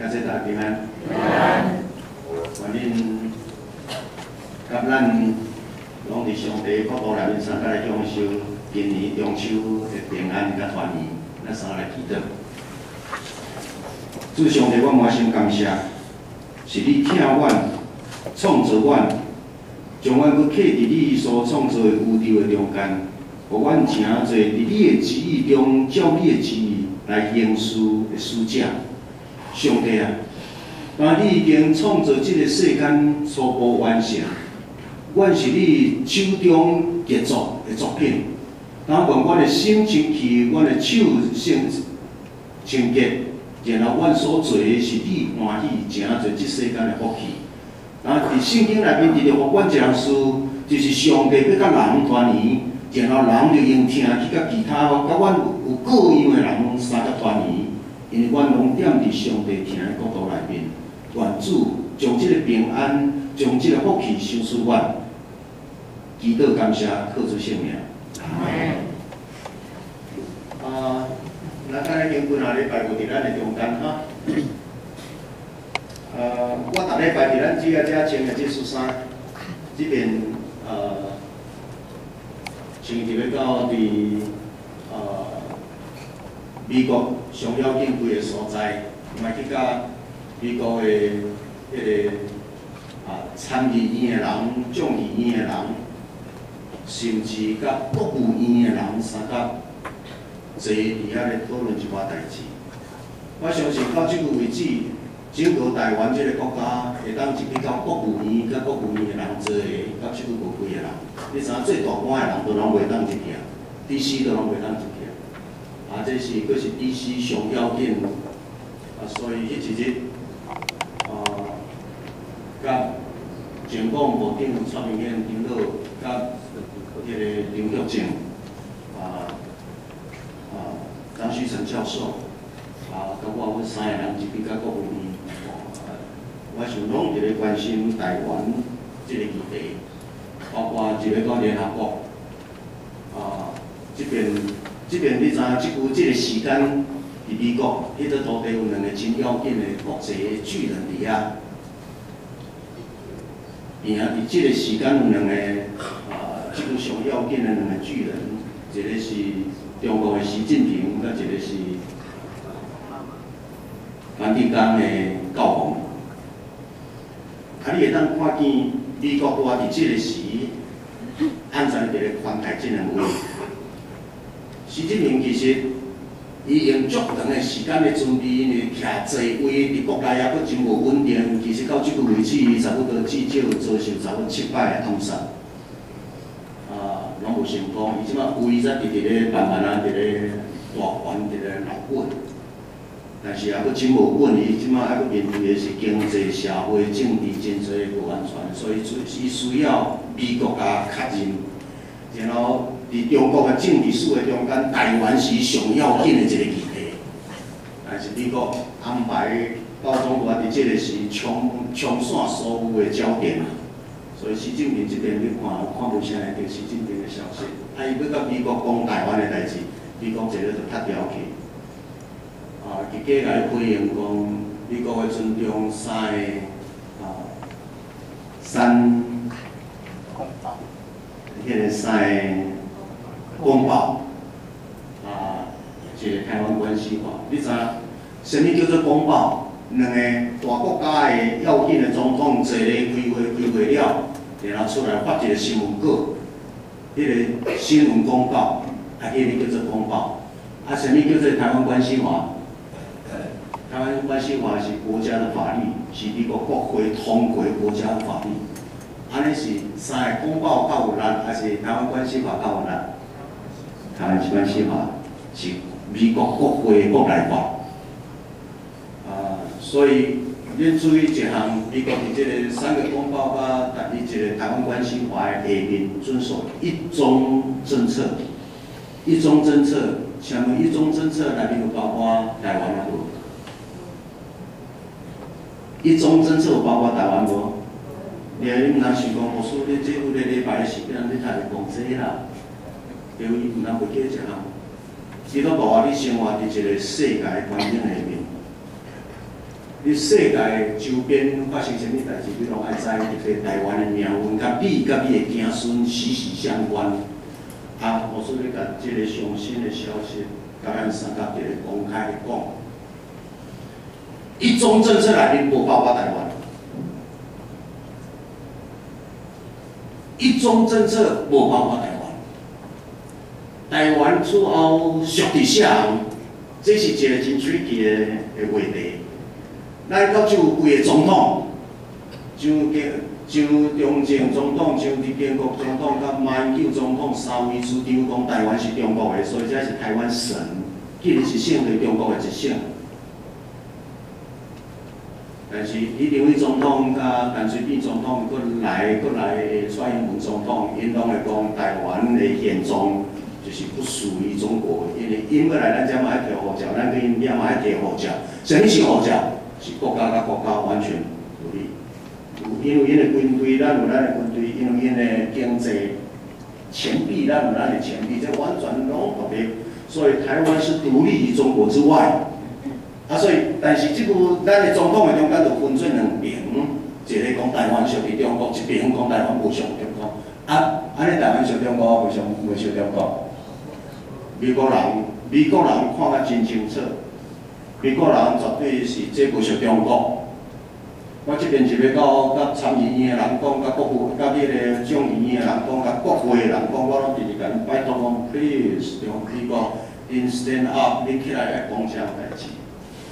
感谢大家平安。愿恁甲咱拢伫上帝国度内面参加来享受今年中秋的平安甲团圆，咱三个来祈祷。主上帝，我满心感谢，是你疼阮、创造阮，将阮搁刻伫你所创造的宇宙的中间，互阮诚侪伫你的旨意中，照你的旨意来行事的使者。上帝啊，当你已经创造即个世间初步完成，阮是你手中杰作的作品。当愿阮的心清气，阮的手先清洁，然后阮所做的是你欢喜，诚侪即世间的福气。然后伫圣经内面直直互阮一项事，就是上帝要甲人团圆，然后人就用听去甲其他甲阮有各样的人相甲团圆。因为阮拢踮伫上帝听的国度内面，愿主将即个平安，将即个福气收赐阮，祈祷感谢，靠出性命。啊，咱今日经过哪礼拜五伫咱的中间哈。呃，我逐礼拜伫咱主要遮穿的即恤衫，即边呃，穿伫要到伫呃美国。上要紧贵个所在，卖去甲美国个迄个啊参议院个人、众议院个人，甚至甲国务院个人三甲坐伫遐咧讨论一寡代志。我相信到即个为止，整个台湾即个国家会当一去到国务院、甲国务院个人坐个，到即个无几个人。你知影最大官个人都拢袂当一行，DC 都拢袂当一。啊，这是佫是医师上要紧，啊，所以迄一日，啊，甲前广部长蔡明宪领导，甲迄个刘玉正，啊，啊，张旭成教授，啊，甲我阮三个人一比甲国务院，我想拢一个关心台湾即个议题，包括一个到联合国，啊，即边。即边你知影，即久即个时间伫美国，迄个土地有两个真要紧的国际巨人伫遐。然后伫即个时间有两个啊，即久上要紧的两个巨人，一个是中国的习近平，甲一个是梵蒂冈的教皇。啊，你会当看见美国话伫即个时，按怎伫咧款待即两位？习近平其实，伊用足长的时间来准备，因为徛座位伫国内也阁真无稳定。其实到即个为止，伊差不多至少遭受差不多七摆的通杀，啊，拢无成功。伊即马位则直直咧慢慢啊，伫咧大权伫咧落稳，但是也阁真无稳。伊即马还阁面对的是经济、社会、政治真侪无安全，所以伊需要美国加确认，然后。伫中国的政治史的中间，台湾是上要紧的一个议题，但是美国安排到中国伫即个是冲冲散所有的焦点，所以习近平这边你看看无啥会着习近平的消息，啊，伊要甲美国讲台湾的代志，美国坐咧就拍掉去，啊，伊过来回应讲美国会尊重三个啊三，迄个三。公报啊，即个台湾关系法，你知影？什么叫做公报？两个大国家的要紧的总统坐咧开会，开会了，然后出来发一个新闻稿，迄个新闻公报，啊，迄个叫做公报。啊，什么叫做台湾关系法？台湾关系法是国家的法律，是美国国会通过国家的法律。安尼是三个公报较有力，还是台湾关系法较有力？台湾关系法是美国国会国内法，啊，所以恁注意一项，美国伫即个三个公报甲特别一个台湾关系法的下面遵守一中政策，一中政策，请问一中政策内面有包括台湾无？一中政策有包括台湾无？你毋通想讲，我说你这有个礼拜时间，你太讲这啦。因为伊毋通袂记一项，伊都无话你生活伫一个世界环境下面。你世界周边发生啥物代志，你拢爱知，特别台湾的命运，甲你甲你的子孙息息相关。啊，我说你甲即个伤心的消息，甲咱三甲一个公开讲，一中政策内面无包括台湾，一中政策无包括台湾。台湾主要属地项，这是一个真水气的的话题。咱到就有几个总统，像建像中正总统、像李建国总统、甲马英九总统三位主张讲台湾是中国的，所以才是台湾省，其实是省对中国的一省。但是李登辉总统甲陈水扁总统，佫来佫来蔡英文总统，因拢会讲台湾的现状就是不属于中国，因为因要来咱遮嘛爱摕护照，咱跟因也嘛爱摕护照，什么是护照？是国家甲国家完全独立，因为因的军队，咱有咱的军队；因为因的经济钱币，咱有咱的钱币，这完全拢独立。所以台湾是独立于中国之外。啊，所以但是即部咱的总统的中间就分做两边，一个讲台湾属于中国，一边讲台湾无属于中国。啊，安尼台湾属中国，为什么袂属中国？美国人，美国人看得真清楚。美国人绝对是这不属中国。我这边是要到甲参议院的人讲，甲国务、甲迄个众议院的人讲，甲国会的人讲，我拢直直甲因拜托讲，please，中美国，in stand up，你起来来讲这代志。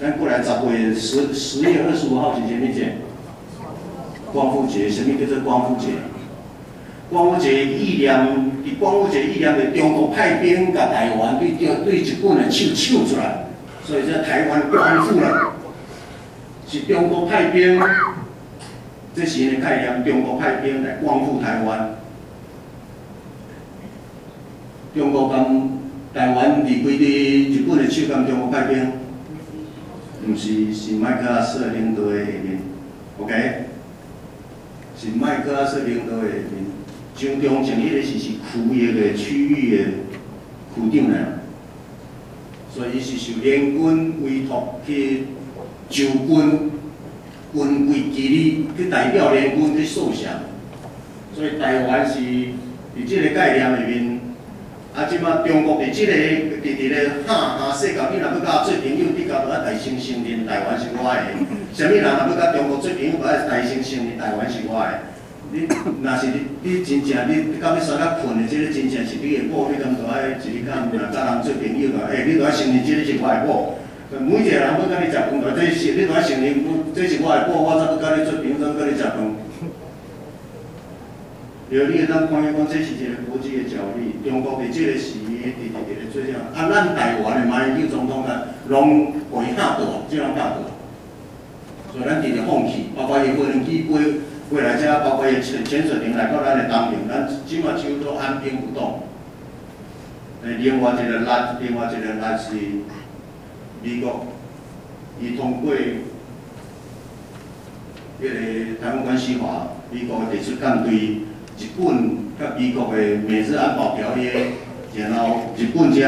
咱过来十月十十月二十五号是啥物节？光复节，什么叫做光复节？光复节意念，伫光复节意念是中国派兵甲台湾对对对日本的手抢出来。所以这台湾光复了，是中国派兵，这是因的概念。中国派兵来光复台湾，中国跟台湾离开的日本的手，跟中国派兵，毋是是麦克阿瑟领导的下面，OK？是麦克阿瑟领导的下面，像中正迄个是是区域的区域的区长来。所以，伊是受联军委托去就军军规基地去代表联军去受降。所以，台湾是伫即个概念里面，啊，即马中国伫即个伫伫咧哈哈世界，你若要甲我做朋友，你甲要大声承认台湾是我的；，啥物人若要甲中国做朋友，要大声承认台湾是我的。你若是你你真正你到要三较困的，即个真正是你的某，你敢都爱一日干，若甲人做朋友个，哎，你都爱承认即个是我的某。每一个人要甲你食饭，这是你都爱承认，这是我的某，我才要甲你做朋友，才甲你食饭。有你会当看伊讲，这是一个国际的角力，中国伫即个时伫伫伫咧做啥？啊，咱台湾的马英九总统啊，拢被吓到，即样吓到，所以咱直直放弃，包括伊无能去飞。未来遮包括伊潜潜水艇来到咱的当面，咱即马几乎都安兵不动。诶，另外一个力，另外一个力是美国，伊通过迄个台湾关系法，美国提出干对日本甲美国的美日安保条约，然后日本遮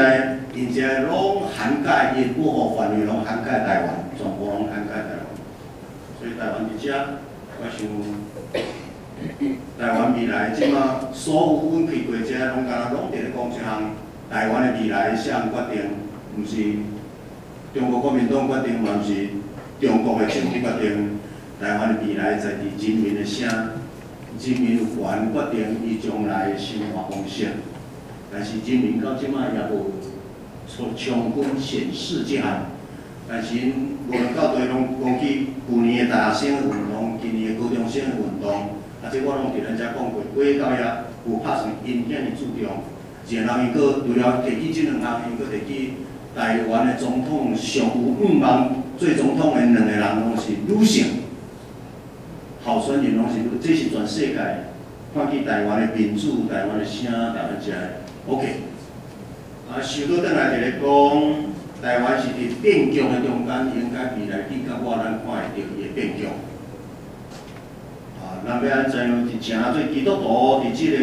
因遮拢涵盖伊过河范围拢涵盖台湾，全部拢涵盖台湾，所以台湾伫遮，我想。台湾未来即马所有阮去过遮，拢敢若拢伫咧讲一项台湾的未来项决定，毋是中国国民党决定，嘛毋是中国的政府决定。台湾的未来在伫人民的声，人民有权决定伊将来的生活方式。但是人民到即马也无充充分显示即项，但是无论到底拢讲起去年的大学生运动，今年的高中生运动。啊！即我拢伫咱遮讲过，过到遐有拍算因遐尼注重，然后伊佫除了提起即两项，伊佫提起台湾的总统上有五望做总统的两个人，拢是女性，候选人拢是，这是全世界看起台湾的民主、台湾的声，台湾遮 OK。啊，收到倒来就咧讲，台湾是伫变强的中间，应该未来比较我咱看会到伊的变强。咱要安怎样？是诚做？基督徒伫即个、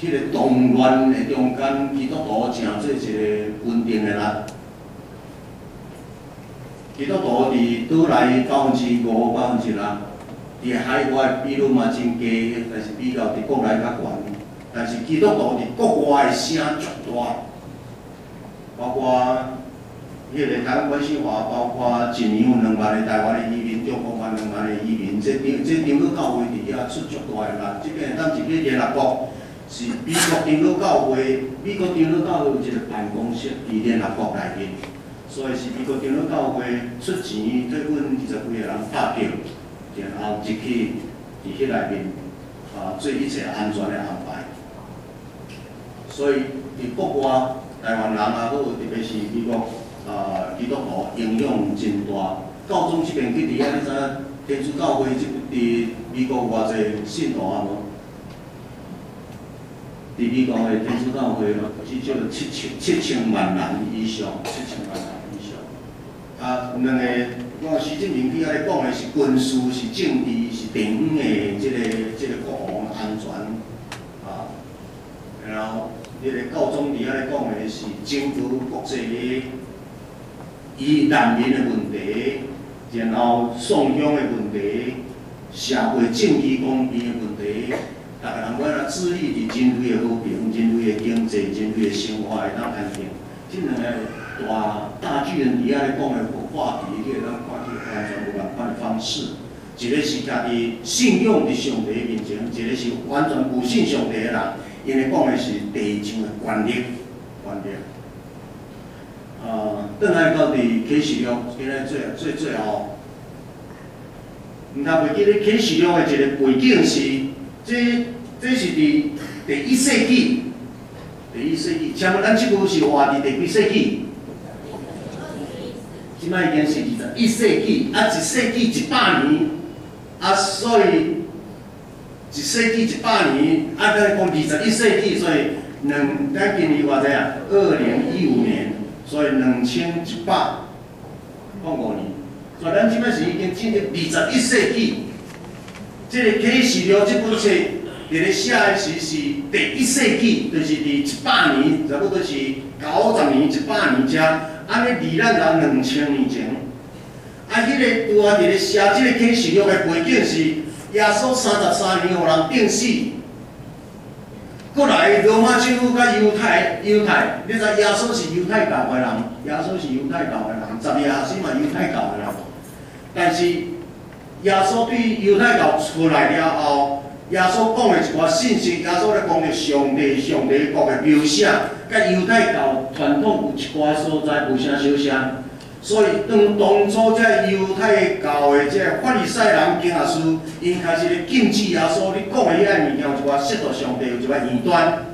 即个动乱的中间，基督徒诚做？一个稳定的人。基督徒伫倒来百分之五、百分之六，伫海外比率嘛真低，但是比较伫国内较悬。但是基督徒伫国外的声足大，包括迄个台湾关系法，包括一年有两万个台湾的，中国万两万的移民，这场这场个教会伫遐出足大个力，即边当一个联合国。是美国长老教会，美国长老教会有一个办公室伫联合国内面，所以是美国长老教会出钱，对阮二十几个人拍票，然后入去伫迄内面啊做一切安全的安排。所以伫国外台湾人啊，好特别是美国啊基督徒影响真大。教宗这边去伫遐，你知影天主教会即伫美国有偌济信徒啊无？伫美国的天主教会至少七千七千万人以上，七千万人以上。啊，两个，我习近平去遐咧讲的是军事、是政治、是地方的即个即个国防安全。啊，然后迄个教宗伫遐咧讲的是政府国际的伊难民的问题，然后宋江的问题，社会正义公平的问题。逐个人要来致力伫人类的和平、人类的经济、人类的生活会当安定。即两个大大巨人伫遐咧讲的话题，你会当看起完全无共款的方式。一个是家己信仰伫上帝面前，一个是完全不信上帝的人，因为讲的是地上的权力，权力。啊，倒来到伫启示录，今日最最最后，毋通袂记咧启示录的一个背景是。这这是伫第一世纪，第一世纪，请问咱即句是活伫第几世纪？即摆已经是二十一世纪，啊，一世纪一百年，啊，所以一世纪一百年，啊，咱讲二十一世纪，所以两咱今年偌济啊？二零一五年，所以两千一百零五年，所以咱即摆是已经进入二十一世纪。即个启示录即本册，伫咧写诶时是第一世纪，就是伫一百年，差不多是九十年、一百年遮，安尼离咱人两千年前。啊，迄个拄啊伫咧写即个启示录的背景是耶稣三十三年互人定死，过来罗马政府甲犹太犹太，你知耶稣是犹太教的人，耶稣是犹太教的人，十二下司嘛犹太教的人，但是。耶稣对犹太教出来了后，耶稣讲的一寡信息，耶稣咧讲着上帝、上帝国的描写，甲犹太教传统有一寡所在有啥相像。所以当当初这犹太教的这法利赛人、经学士，因开始咧禁止耶稣你讲的遐物件，有一寡亵渎上帝，有一寡异端。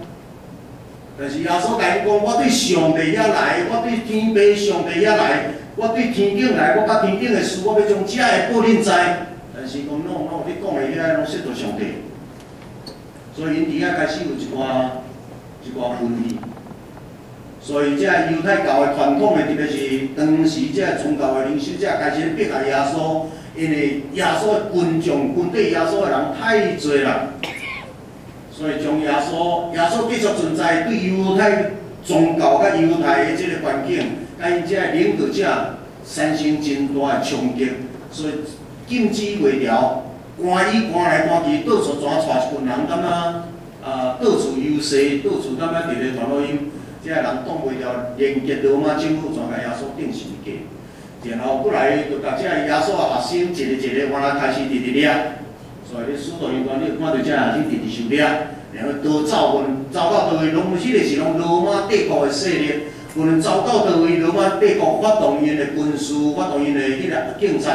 但是耶稣甲伊讲，我对上帝遐来，我对天父上帝遐来。我对天顶来，我甲天顶的事，我要将遮个报恁知。但是讲喏喏，你讲的遐拢涉到上帝，所以因伫遐开始有一寡一寡分离。所以这犹太教的传统的，特别是当时这宗教的领袖，这开始逼害耶稣，因为耶稣的群众、跟对耶稣的人太多啦，所以将耶稣、耶稣继续存在，对犹太宗教甲犹太的即个环境。甲因遮领导者产生真大的冲击，所以禁止袂条，赶伊赶来赶去，到处怎带一群人，感觉啊，到处优势，到处感觉伫咧传录音，遮人挡袂了，连接罗马政府全甲耶稣定死架，然后过来就甲遮耶稣的学生一个一个往来开始直直掠，所以你使徒行传你看到遮学生直直受掠，然后都走分，走到倒位，拢迄个是拢罗马帝国的势力。无论走到倒位，罗马帝国发动因的军事，发动因的迄个警察，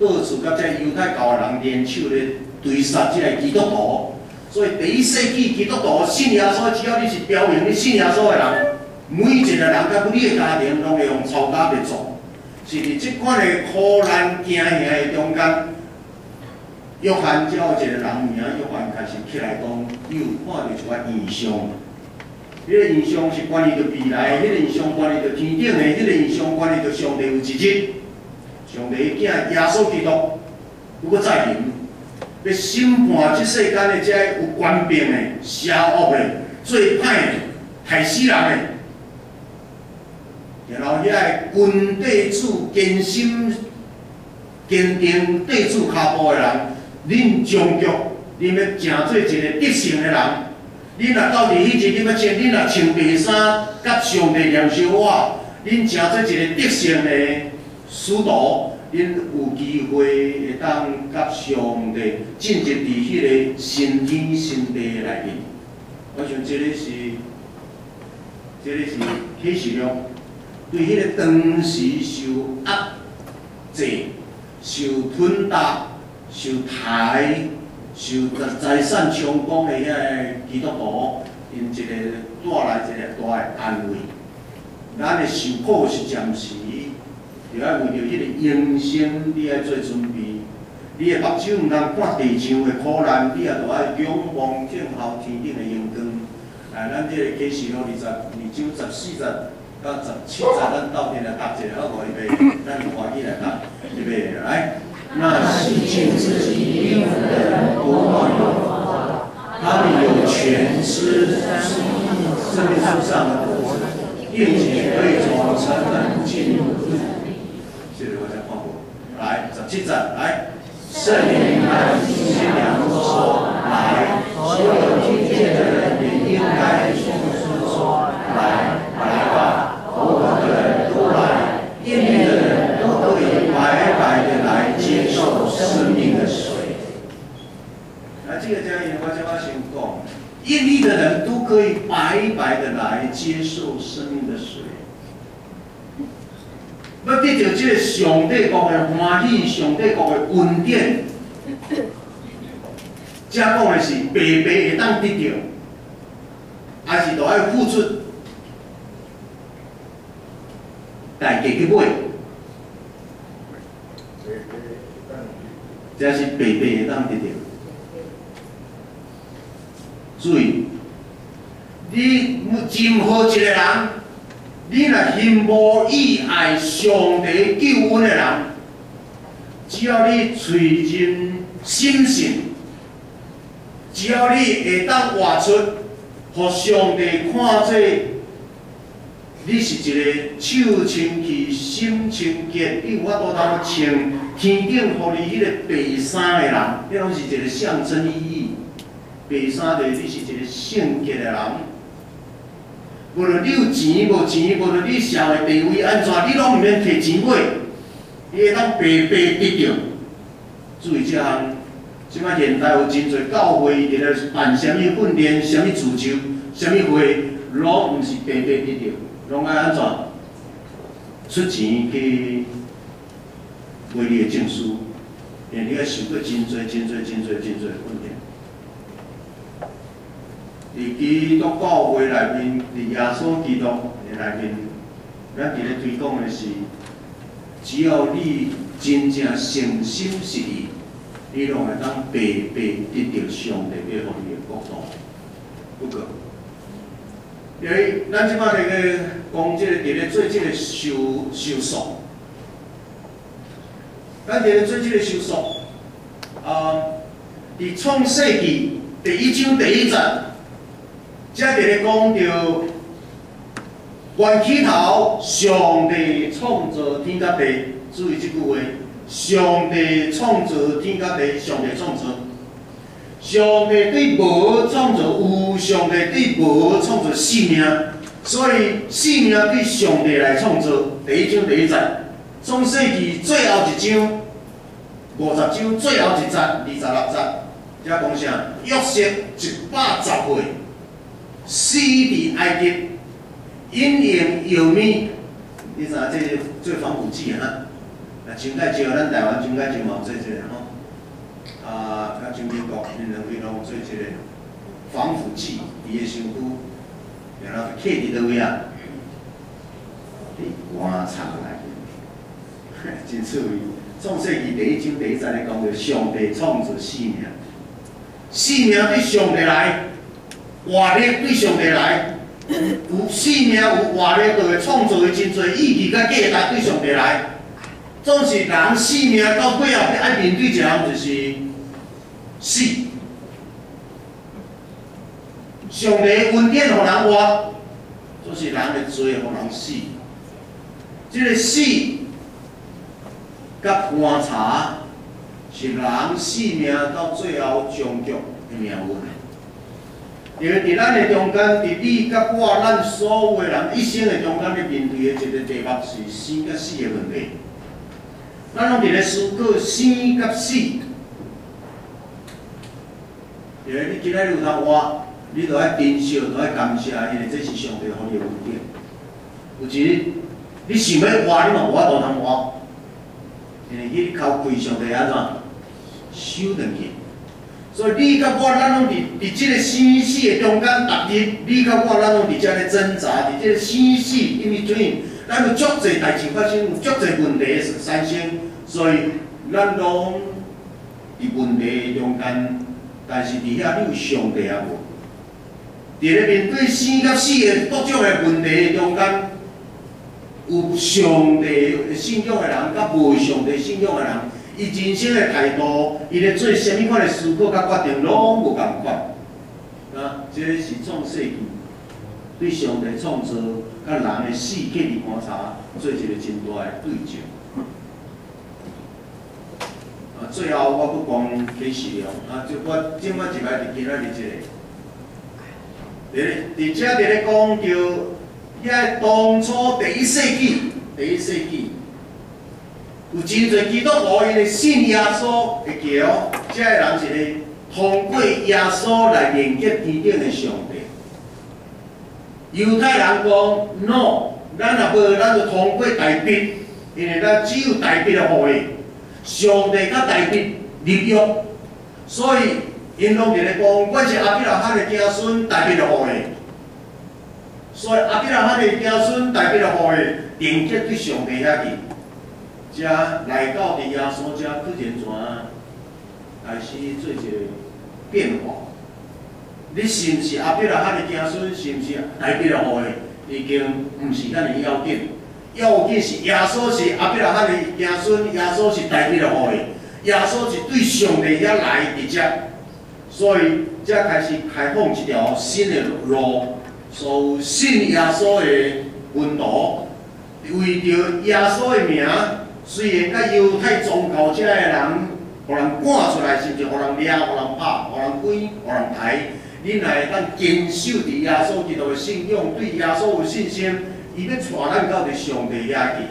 到处甲这犹太教的人联手咧追杀即个基督徒。所以第一世纪基督徒信耶稣，只要你是表明你信耶稣的人，每一个人甲你的家庭拢会用抄家灭族。是伫即款的苦难惊吓的中间，约翰叫一个人名，约翰开始起来讲，又看到一个异象。迄个印象是关于着未来，迄个印象关于着天顶的，迄个印象关于着上帝有一日，上帝囝耶稣基督如果再临，要审判即世间的遮有官兵的、邪恶的、最歹的、害死人的，然后遐个军队主坚心坚定地主骹步的人，恁终局，恁要成做一个德性的人。恁若到伫迄日，恁要穿，恁若穿白衫，甲上帝念小我，恁成做一个德性的使徒，恁有机会会当甲上帝进入伫迄个新天新地内面。我想这个是，这个是启示录对迄个当时受压制、受吞踏、受抬、受财产充公的遐个基督徒，因一个带来一个大的安慰。咱的受苦是暂时，就要为着迄个永生，你要做准备。你的目睭毋通看地上的苦难，你也着爱仰望正后天顶的阳光。啊，咱即个启示录二十二九十四节到十七节，咱斗阵来读一下，好无？预备，咱用华语来读，预备，来。那洗净自己衣服的人多么有福啊！他们有权吃生命树上的果子，并且可以从城门进入。谢谢大家看过。来，圣灵和新娘说：“来，所有听见的人也应该宣示说：来，来吧，活的人都来，愿意的人都可以白白的来接受生命的水。来，这个家言，我叫我先讲，愿意的人都可以白白的来接受生命的水。”要得到这个上帝国的欢喜，上帝国的恩典，遮讲的是白白会当得到，还是都要付出代价去买？这是白白会当得到。所以，你任何一个人。你若心无意爱上帝救恩的人，只要你垂真心信，只要你会当活出，互上帝看做你是一个手清气、心清洁，你有法度通穿天顶互你迄个白衫的人，迄拢是一个象征意义。白衫的你是一个圣洁的人。无论你有钱无钱，无论你社会地位安怎，你拢毋免摕钱买，你会当白白得着。注意这项，即摆现代有真侪教会伫咧办啥物训练、啥物自修、啥物会，拢毋是白白得着，拢爱安怎出钱去买你的证书，因为你要受过真侪、真侪、真侪、真侪训练。伫基督教会内面，伫耶稣基督的内面，咱伫咧推广的是，只要你真正诚心实意，你拢会当白白得到上帝给你的国度。不过，因为咱即摆咧讲即个伫咧做即个修修赎，咱伫咧做即个修赎，啊，伫创世纪第一章第一节。即伫咧讲着，关起头，上帝创造天甲地，注意即句话：上帝创造天甲地，上帝创造。上帝对无创造有，上帝对无创造生命，所以生命对上帝来创造。第一章第一节，创世纪最后一章，五十章最后一节，二十六节，遮讲啥？约瑟一百十岁。死伫埃及，因用药米，你知影这做防腐剂哈？啊，真介少，咱台湾真介少嘛做这个吼。啊，甲像美国，因两位拢做这个防腐剂，伊个身躯，然后刻伫倒位啊？伫棺材内，真趣味。创世纪第一章第一节咧讲着上帝创造生命，生命对上帝来。活力对上帝来，有生命有活力，就会创造的真侪意义甲价值对上帝来。总是人生命到最后爱面对一项就是死。上帝恩典互人活，总是人的罪互人死。这个死，甲观察，是人生命到最后终局的命运。因为伫咱的中间，伫你甲我，咱所有的人一生的中间，咧面对的一个题目是生甲死的问题。咱拢伫咧思考生甲死。因为你今仔日有通活，你着爱珍惜，着爱感谢，因为这是上帝予你的恩典。有时你想要活，你嘛无法度通活，因为你靠跪上帝安怎收转去。所以你甲我，咱拢伫伫即个生死的中间踏入，你甲我，咱拢伫遮咧挣扎，伫即个生死因为怎？咱有足侪代志发生，有足侪问题产生，所以咱拢伫问题中间。但是伫遐你有上帝啊无？伫咧面对生甲死的各种的问题中间，有上帝信仰的人，甲无上帝信仰的人，伊人生的态度，伊咧做虾米款的思考甲决定，拢无共款。啊，这是创世纪对上帝创造甲人的世界的观察，做一个真大的对照。啊最后，我阁讲几时了，啊，就我今摆一摆伫今仔日即个，伫伫遮伫咧讲着，遐当初第一世纪，第一世纪，有真侪基督徒因个信耶稣会叫，遮个人是咧通过耶稣来连接天顶的上帝。犹太人讲，no，咱若无，咱就通过大笔，因为咱只有大笔的互伊。上帝甲大笔立约，所以因拢伫咧讲，我是阿比拉罕的子孙，大笔就互伊。所以阿比拉罕的子孙，大笔就互伊，连接对上帝遐去，遮来到伫耶稣遮，突然怎开始做一个变化？你是毋是阿比拉罕的子孙？是毋是大笔就互伊？已经毋是咱的要紧。要紧是耶稣是阿比拉罕的子孙，耶稣是代表了伊，耶稣是对上帝遐来直接，所以才开始开放一条新的路，所有信耶稣的门徒，为着耶稣的名，虽然甲犹太宗教遮的人，互人赶出来，甚至互人掠、互人拍、互人关、互人抬，你若会当坚守伫耶稣基督的信仰，对耶稣有信心。伊要带咱到伫上帝遐去，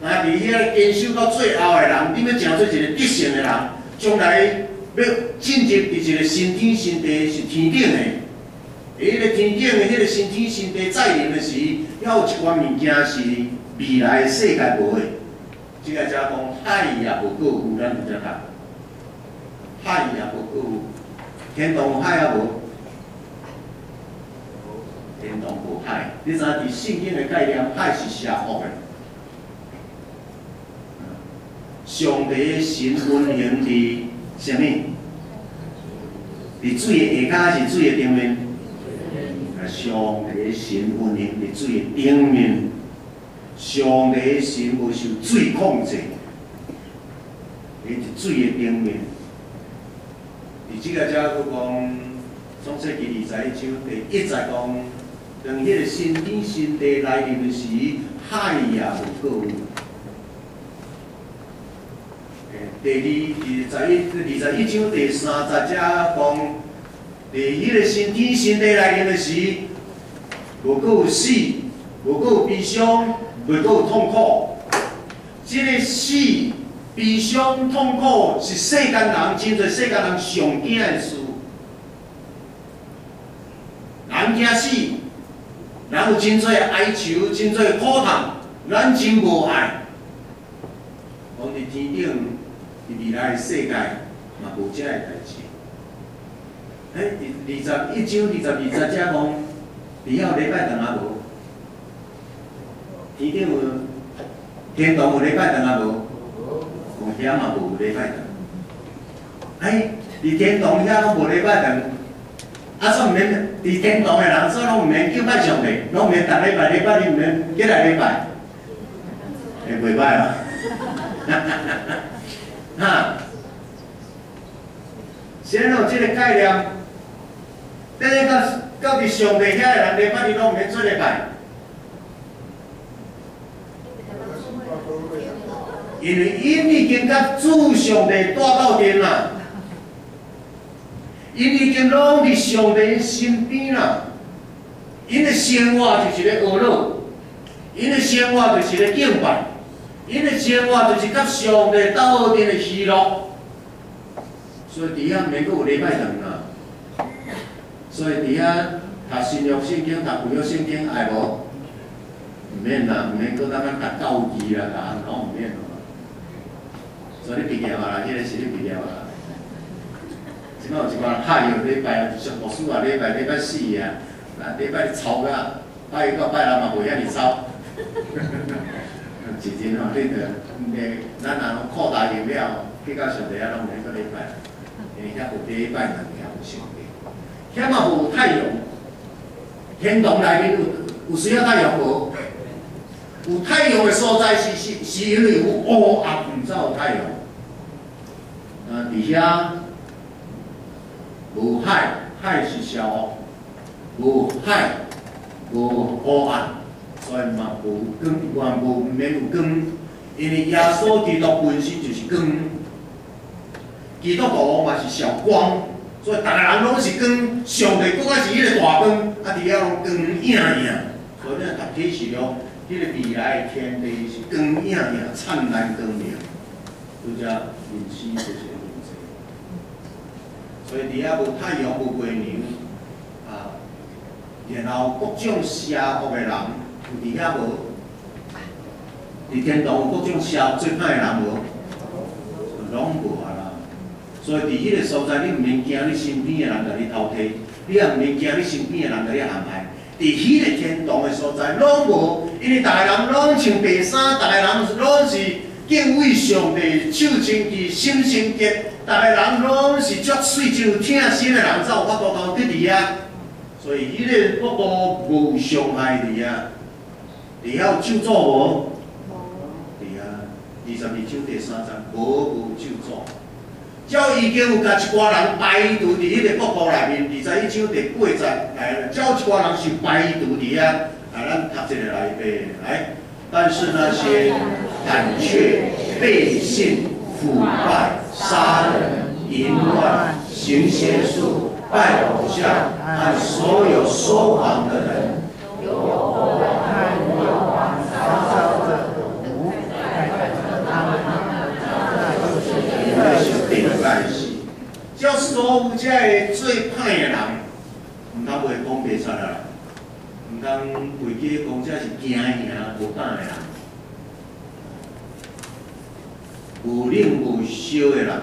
若伫遐坚守到最后的人，恁要成做一个得胜的人，将来要进入伫一个新天新地是天顶的。迄个天顶的迄个新天新地再临的时，要有一款物件是未来的世界无的。即个则讲海也无够有，咱毋知影。海也无够有，天堂海也无。天堂无海，你知影伫圣经的概念，海是邪恶的。上帝的神运行伫啥物？伫水的下骹是水的顶面？上帝的神运行伫水的顶面。上帝的神无受水控制，伊伫水的顶面。伫即个遮佫讲，创世纪二十一章第一再讲。当迄个新天新地来临时，海也无够。第二二十一二十一章第三十节讲，伫迄个新天新地来临时，无够有死，无够有悲伤，无够有痛苦。即个死、悲伤、痛苦是世间人真侪世间人上惊的事，人惊死。人有真侪哀愁，真侪苦痛，咱真无爱。讲伫天顶，伫未来的世界，嘛无遮个代志。哎，二十一章二十二节讲，以后礼拜堂啊无？天顶有，天堂有礼拜堂啊无？有遐嘛无礼拜堂。哎，伫天堂遐拢无礼拜堂。啊，说毋免伫天堂的人，说拢毋免叫拜上帝，拢毋免逐礼拜礼拜日毋免几来礼拜，会袂歹啊！哈，先有即个概念，等于到到伫上帝遐的人礼拜日拢毋免做礼拜，因为因已经甲主上帝带到边啦，因已经拢伫上帝身边啦。因的生活就是咧学乐，因的生活就是咧敬拜，因的生活就是甲上帝斗阵的喜乐。所以伫遐免阁有礼拜堂啦。所以伫遐读新约圣经、读旧约圣经，爱无？毋免啦，毋免搁当啊读教义啦，逐项拢毋免咯。所以你毕业啊，迄个是你毕业啊。即摆有一寡人嗨哟，礼拜上牧师啊，礼拜礼拜四啊。啊，礼拜日操啊，拜一到拜六嘛袂遐尼操，是真吼，你着，诶，咱若扩大入了，去到上帝啊，拢免搁礼拜，因为遐有礼拜两条上帝，遐嘛无太阳，天堂内面有有需要太阳无？有太阳的所在是是是因为有乌暗，毋才有太阳。啊，伫遐无海，海是消。无海，无黑暗，所以嘛无光，原无免有光，因为耶稣基督本身就是光，基督徒嘛是小光，所以逐个人拢是光，上帝搁较是迄个大光，啊伫遐拢光影影，所以咱读启示录，迄个未来的天地是光影影，灿烂光明，拄则认识就是，所以伫遐无太阳，无月亮。然后各种邪恶的人有伫遐无？伫天堂有各种邪最歹的人无？拢无啊啦！所以伫迄个所在，你毋免惊你身边的人甲你偷睇，你也毋免惊你身边的人甲你陷害。伫迄个天堂的所在，拢无，因为逐个人拢穿白衫，逐个人拢是敬畏上帝，手清气，心清洁，逐个人拢是足水，真有疼心的人，才有法度到得伫啊。所以，迄个国度无伤害你啊！你遐有救助无？对啊，二十二章第三章无无救助。照已经有甲一寡人排除伫迄个国度内面，二十一章第八节来了，照一寡人是排除伫遐，来咱读一个来背来。但是那些胆怯、背信、腐败、杀人、淫乱、行邪术。拜偶像和所有说谎的人，有祸害有谎烧烧的无拜他们，那就是那是顶拜戏。就是说，有这个最歹的人，唔通袂讲白出来，唔通袂记讲这是惊赢无胆的人，有领无烧的人。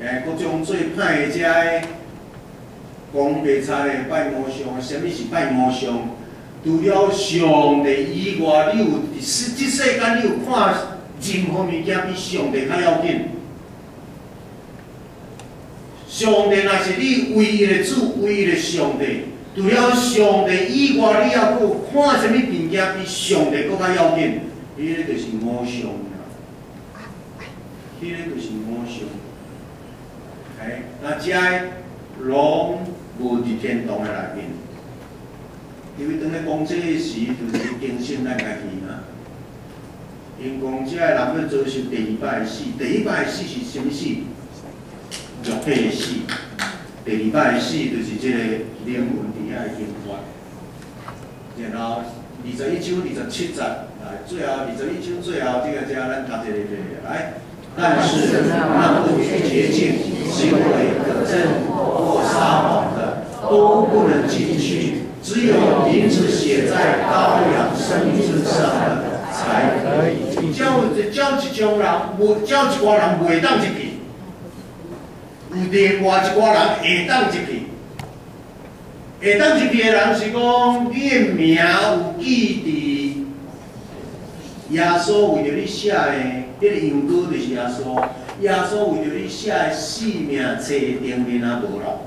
诶，各种最歹的遮个讲白菜的拜魔像，什么是拜魔像？除了上帝以外，你有世即世间你有看任何物件比上帝较要紧？上帝若是你唯一的主，唯一的上帝。除了上帝以外，你还佫看什么物件比上帝佫较要紧？迄个就是偶像，迄个就是偶像。那遮拢无伫天堂的内面，因为当咧讲这个时，就是更新咱家己嘛。因讲遮个人要遭受第二摆的死，第一摆的死是啥物死？肉体死。第二摆的死就是即个灵魂伫遐的刑罚。然后二十一章二十七节，来最后二十一章最后这个遮咱读一个来。但是那不洁净、行为可憎或撒谎的，都不能进去；只有名字写在羔羊身子上的，才可以。叫叫一种人，无叫一寡人袂当入去；有另外一寡人会当入去。会当入去的人是讲，你名有记伫耶稣为着你写的。迄个羊羔就是耶稣，耶稣为着你写的生命册顶面也无咯。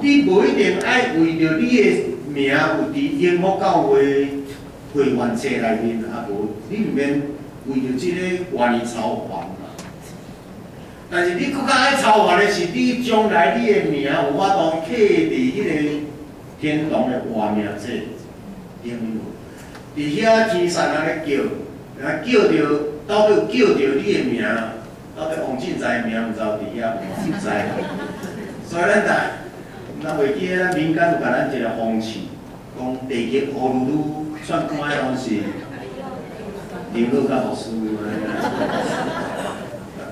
你无一定爱为着你的名有伫英福教会会员册内面，啊无，你毋免为着即个愿意操烦啦。但是你更较爱操烦的是，你将来你的名有法度刻伫迄个天堂的活名册顶面。伫遐天山安尼叫，然后叫着，到底叫着你的名，到底王进财名毋知伫遐毋知。所以咱在，咱袂记咱民间有甲咱一个风气，讲地级乌鲁鲁算官的拢是林老甲牧师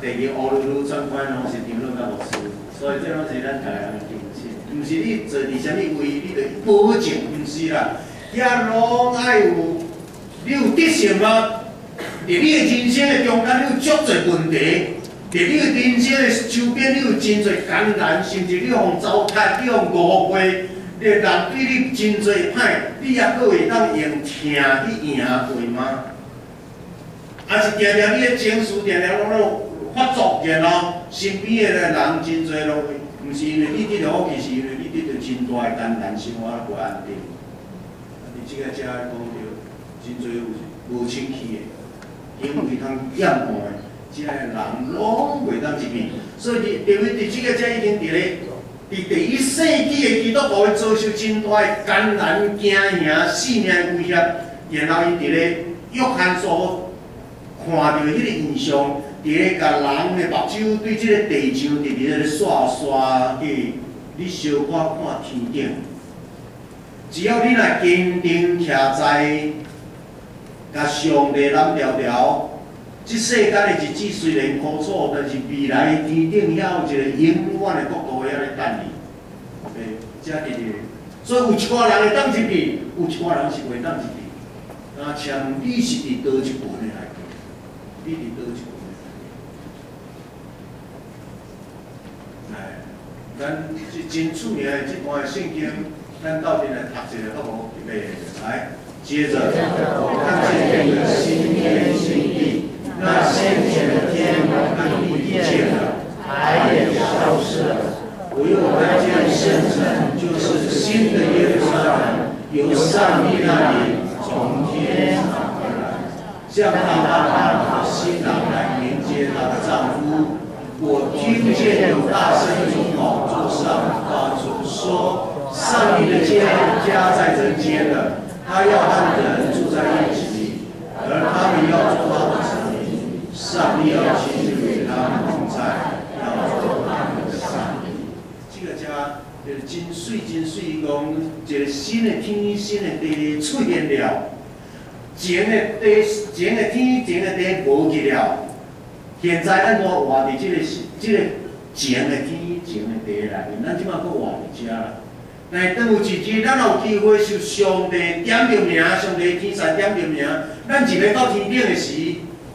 地级乌鲁鲁算官拢是林老甲牧师，所以这拢是咱台湾的定性，毋是你坐伫啥物位，你着保证，毋是啦。遐拢爱有，你有德性吗？伫你的人生的中间，你有足侪问题；伫你的人生的周边，你有真侪艰难，甚至你互糟蹋，你互误会，你人对你真侪歹，你也阁会当用疼去赢过吗？还是定定你的情绪定定拢咧发作，然后身边的人真侪拢，毋是因为你得到好，其实因为你得到真大的艰难，生活不安定。即个遮讲着真侪有无清气的，因为通厌烦的，遮个人拢袂当入去。所以，因为伫即个遮已经伫咧，伫第一世纪的基督徒会遭受真大的艰难、惊吓、性命威胁，然后伊伫咧约翰所看到迄个印象，伫咧甲人的目睭对即个地球伫伫咧刷刷去，你小可看天顶。只要你若坚定徛在，甲上帝揽条条，即世间的日子虽然苦楚，但是未来天顶遐有一个永远的国度遐咧等你。诶，遮伫咧，所以有一寡人会当入去，有一寡人是袂当入去。那像你是伫倒一步的来？你伫倒一步的？来，咱即真出名的即段圣经。但到底来读一下好？预备，来，接着，我看见一个新天新地，那先前的天和地不见了，海也消失了。我又看见圣城，就是新的耶路撒冷，由上帝那里从天上而来，像大马和新郎来迎接她的丈夫。我听见有大声从宝座上发出说。上帝的家家在人间的，他要和人住在一起，而他们要做他的子民。上帝要亲自与他们同在，要做他们的上帝。这个家就是真水真水，讲一个新的天、新的地出现了，前的地、前的天、前的地无去了。现在咱都活在这个、这个前的天、前的地内面，咱即马搁活在遮啦。来当有一日，咱有机会受上帝点着名，上帝天神点着名，咱入去到天顶的时，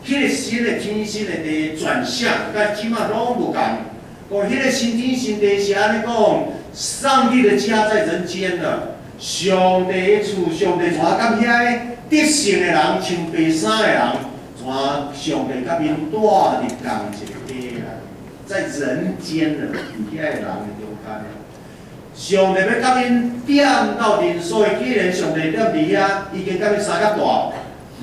迄个新的天、新的地转向，甲即马拢无共。讲迄个新天新地是安尼讲，上帝的家在人间了，上帝的厝，上帝带甲遐得胜的人，穿白衫的人，带上帝甲因带入共一个家啊，在人间了，伫遐的人。上帝要甲恁点到阵，所以既然上帝踮伫遐，已经甲恁三甲大，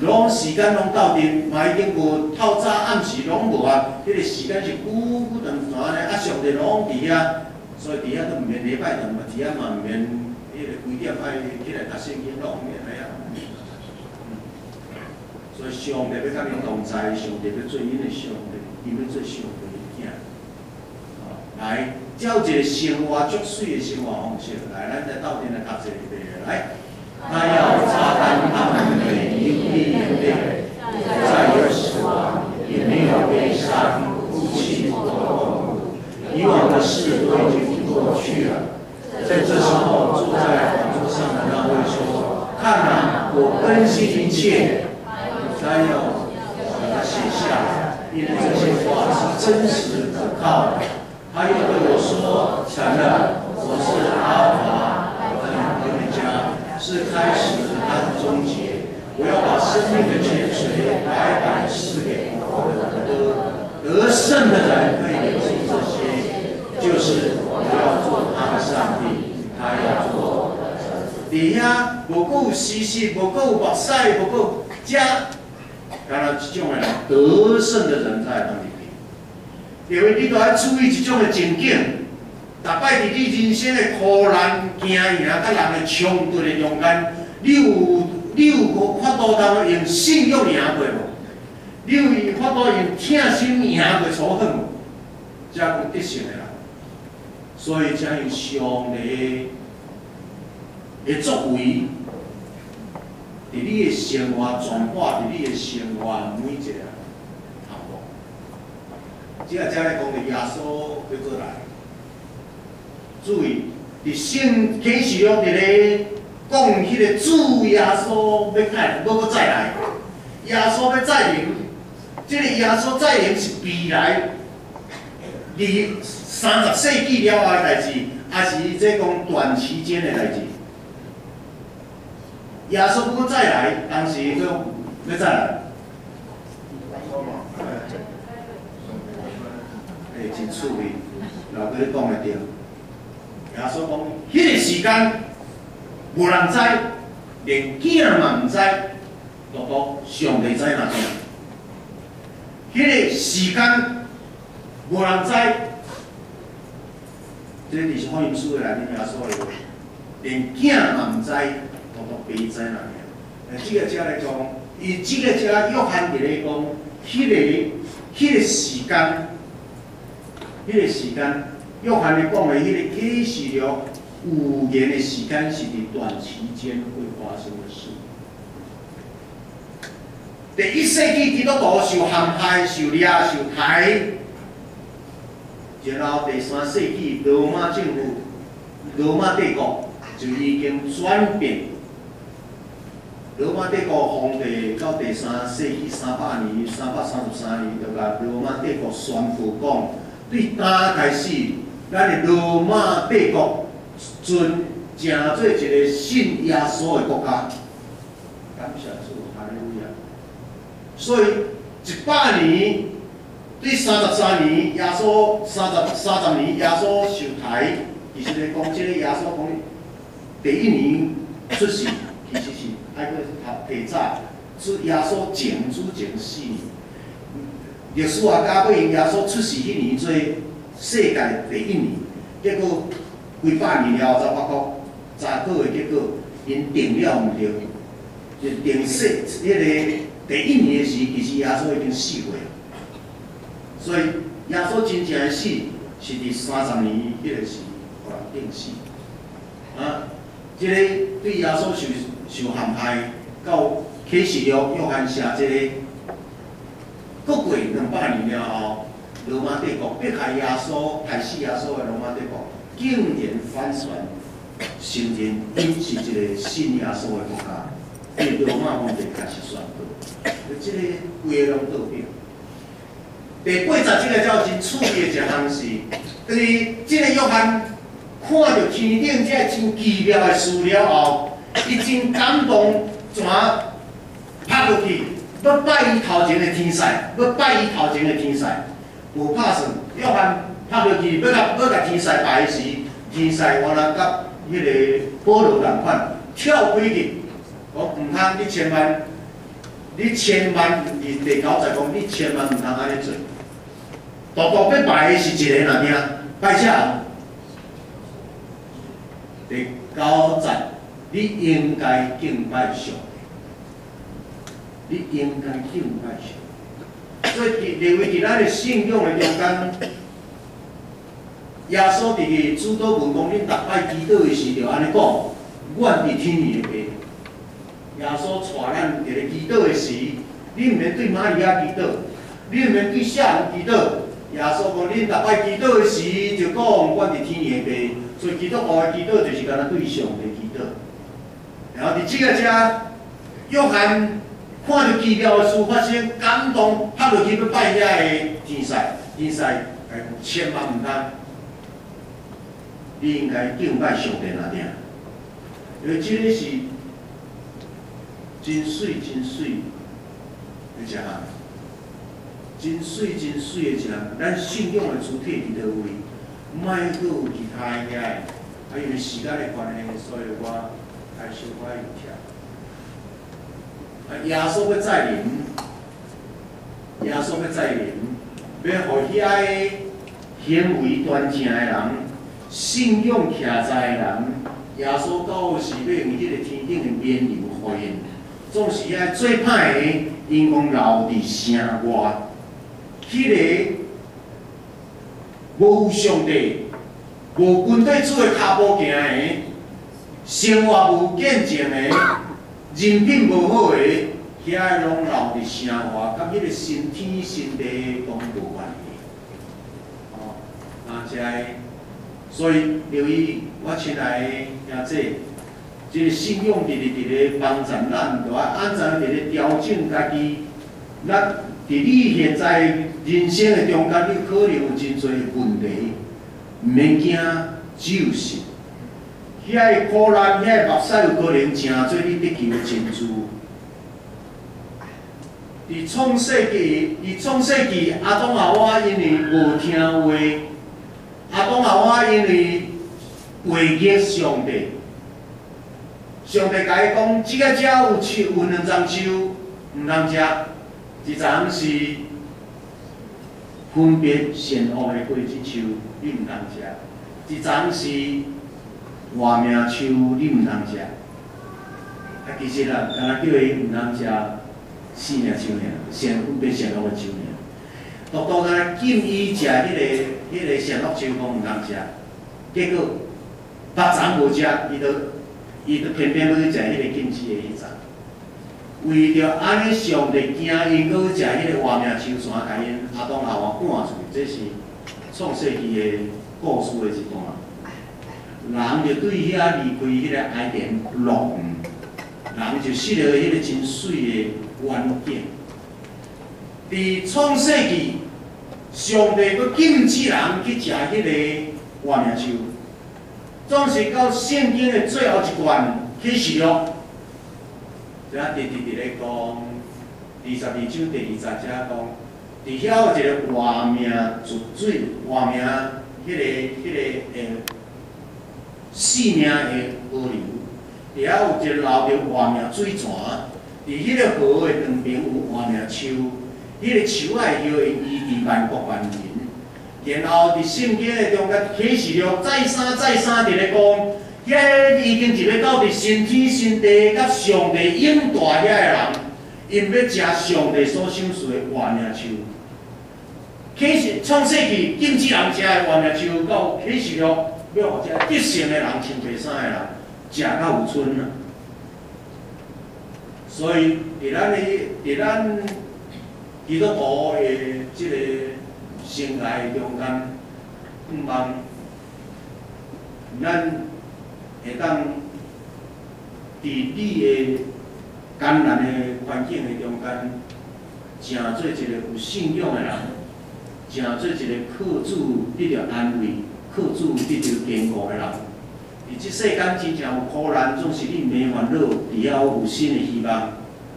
拢时间拢到阵，嘛已经无透早暗时拢无啊。迄个时间是久久长长咧，啊上帝拢伫遐，所以伫遐都毋免礼拜堂嘛，伫遐嘛毋免迄个几点爱起来读圣经拢毋免啊。所以上帝要甲恁同在，上帝要做恁的上帝，伊要做上帝。来。照一个生活足水的生活方式，来，咱再斗阵来读一下，来。他要擦干他们的阴历眼泪，再有死亡，也没有悲伤、哭泣和痛苦，以往的事都已经过去了。在这时候，坐在宝座上的那位说：“看啊，我更新一切。”还有，把它写下来，因为这些话是真实可靠的。他又对我说：“承认我是阿法跟欧米伽，是开始和终结。我要把生命的泉水白白赐给我的得得胜的人，可以记这些，就是我要做他的上帝，他要做我的你呀不够稀稀，不够把塞，不够加，当然这种人得胜的人在哪里。”因为你都爱注意一种的情景，逐摆伫你人生的苦难、惊吓，甲人的冲突的中间，你有你有无法度通用信用赢过无？你有法度用疼心赢过仇恨无？才讲得胜的啦。所以才用上帝的作为，伫你的生活转化，伫你的生活每一个。即个才来讲的耶稣要过来，注意，伫圣启示录伫咧讲迄个主耶稣要来，要搁再来，耶稣要再临，即个耶稣再临是未来，伫三十世纪了后的代志，还是即讲短期间的代志？耶稣要再来，当时要要再来。诶，真趣味，老哥你讲的对。耶稣讲，迄个时间无人知，连囝嘛毋知，独独上帝知哪样。迄个时间无人知，这个是福音书的内面耶稣的话，连囝嘛毋知，独独爸知哪样。诶，即个遮来讲，伊即个遮约翰伫咧讲，迄个迄个时间，迄个时间。约翰咧讲的迄个启示录预言的时间是伫短期间会发生的事。第一世纪基督徒受陷害、受掠、受害，然后第三世纪罗马政府、罗马帝国就已经转变。罗马帝国皇帝到第三世纪三百年、三百三十三年，就甲罗马帝国宣布讲，对今开始。咱的罗马帝国尊成做一个信耶稣的国家，感谢主，哈利路亚。所以一百年对三十三年，耶稣三十三十年，耶稣受台，其实咧讲，即个耶稣讲第一年出世，其实是爱个读提早，是耶稣前主前四年。历史学家因耶稣出世迄年做。世界第一年，结果几百年了。后才发觉，查考的结果，因定了。毋对，就定世迄个第一年的时，其实耶稣已经死过，所以耶稣真正的死是伫三十年迄个时，互人定死。啊，即个对耶稣受受陷害，到启示录约翰写即个，过过两百年了后。罗马帝国迫害耶稣、害死耶稣的罗马帝国，竟然反转，承认因是一个信耶稣的国家，对罗马皇帝开始宣告，即个规个拢倒变。第八十即个叫真趣味的一项是，就是即个约翰看到天顶这真奇妙的事了后，伊真感动，怎拍落去，要拜伊头前的天使，要拜伊头前的天使。无拍算，约翰拍落去要甲要甲天使拜时，天使原来甲迄个保罗共款跳规矩，讲毋通你千万，你千万伫第九十讲，你千万毋通安尼做。大部要拜的是一个哪听？拜啥？第九十，你应该敬拜上，你应该敬拜上。帝。所以，认为伫咱的信仰的中间，耶稣伫个主祷文讲，恁逐摆祈祷的时就安尼讲，阮伫天里的爸。耶稣带咱伫咧祈祷的时，你毋免对玛利亚祈祷，你毋免对圣人祈祷。耶稣讲，恁逐摆祈祷的时就讲，阮伫天里的爸。所以，基督徒的祈祷就是干那对上帝祈祷。然后伫即个遮，约翰。看到奇妙的事发生，感动拍落去要拜遐个天使，天使哎，千万毋通，你应该敬拜上帝那点，因为即个是真水真水一项，真水真水的一项，咱信仰的主体伫倒位，莫阁有其他遐个，啊因为时间的关系，所以我还小可有听。啊耶稣要再临，耶稣要再临，要互遐个行为端正的人、信仰徛在的人，耶稣到时要用迄个天顶的冕旒，互因，总是遐最歹的，因讲留伫城外，迄个无上帝、无军队做的骹步行的，生活无见证的，人品无好的，遐拢留伫生活，甲迄个身体、身地拢无关系。哦，啊，即个，所以由于我亲爱的兄弟。即个信用伫咧伫咧帮助咱，着爱安怎伫咧调整家己。咱伫你现在人生的中间，你可能有真侪问题，毋免惊，只有信。遐个苦难，遐个目屎。有可能成做你得救的珍珠。伫创世纪，伫创世纪，阿东阿娃因为无听话，阿东阿娃因为违逆上帝。上帝甲伊讲，即个只有树有两丛树，毋通食。一丛是分别善恶的果子树，你毋通食；一丛是活命树，你毋通食。啊，其实啊，敢若叫伊毋通食四命树尔，善分别善恶的树尔。独独敢若禁伊食迄个、迄个善恶树，讲毋通食。结果别丛无食，伊都。伊就偏偏要去食迄个禁止的迄丛，为着安尼上帝惊因，搁去食迄个活命树山，甲因阿东阿王赶出去，这是创世纪的故事的一段。人就对遐离开迄个爱莲落，人就失了迄个真水的环境。伫创世纪，上帝佫禁止人去食迄个活命树。总是到圣经的最后一段启示录，即啊，直直直咧讲，二十二章第二十节讲，伫遐有一个活命泉水，活命迄个迄个诶生命的河流，伫遐有一个流着活命水泉，伫迄个河的两边有活命树，迄个树仔会叫伊伊万国万民。然后伫圣经的中间启示了再三再三伫咧讲，遐已经入咧到伫新天新地，甲上帝应大遐个人，因要食上帝所赏赐的活命树。启示创世纪禁止人食的活命树，到启示了要互遮得胜的人、穿白衫的人食较有春啊。所以伫咱的伫咱基督徒的即个。生涯中间，毋望咱会当伫你的艰难的环境的中间，成做一个有信仰的人，成做一个靠主得到安慰、靠主得到坚固的人。伫即世间真正有苦难，总是你免烦恼，只要有新的希望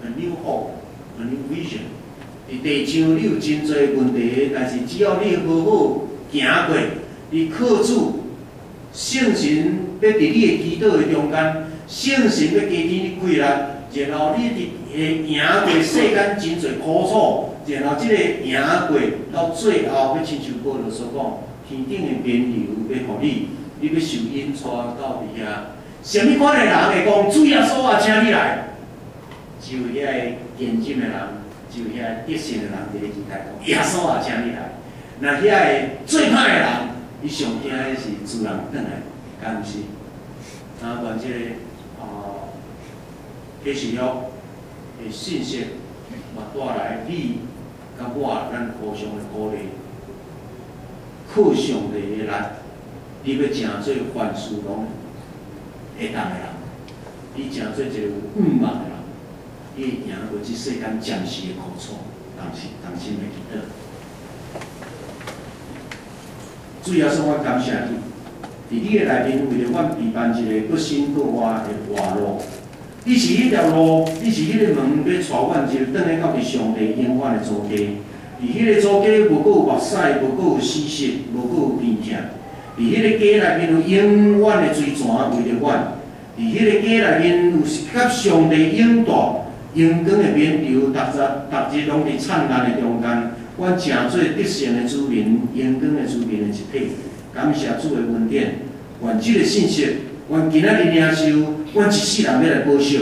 ，a new hope，a new vision。伫地上你有真侪问题，但是只要你好好行过，你靠主圣神要伫你的祈祷的中间，圣神要加添你开力，然后你伫会赢过世间真侪苦楚，然后即个赢过到最后，要亲像保罗所讲，天顶的边流要互你，你要受引带到伫遐。什么款的人会讲主耶稣啊，请你来？就遐个虔诚的人。就遐得胜的人伫咧期待讲，耶稣啊，请你来。那遐个最歹的人，伊上惊的是主人转来，敢毋是？啊，关即个啊，启示录的信息，嘛带来你甲我咱互相的鼓励，靠上帝的力，你要成做凡事拢会当的人，你成做一个有愿望的人。伊赢过即世间暂时的苦楚，当时当心会记得。主要是我感谢你，伫你的内面为了阮陪伴一个搁新搁活的活路。你是迄条路，你是迄个门，要带阮就倒来到伫上帝永远的祖家。伫迄个祖家无够有目屎，无够有死色，无够有病痛。伫迄个家内面有永远的水泉为着阮。伫迄个家内面有甲上帝永大。阳光的面朝，逐日逐日拢伫灿烂的中间，阮诚做得胜的主人，阳光的主人的一体。感谢主的恩典，愿即个信息，阮今仔日领受，阮一世人要来保守。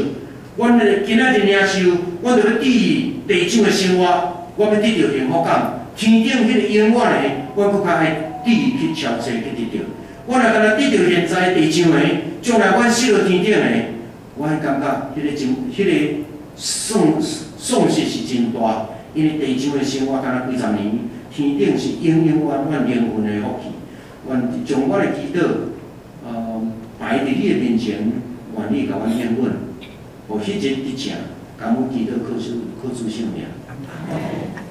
阮今仔日领受，我着要第地上的生活，我要得到幸福感。天顶迄个永远的，我搁较爱第去超车去得到。我若敢若得到现在地上的，将来阮死落天顶的，我会感觉迄个真，迄个损损失是真大。因为地上的生活敢若几十年，天顶是永永远远灵魂的福气。愿将我的祈祷，呃，摆伫你的面前，愿你甲阮应允，互迄日得正，感恩祈祷，靠主靠主圣名。Amen.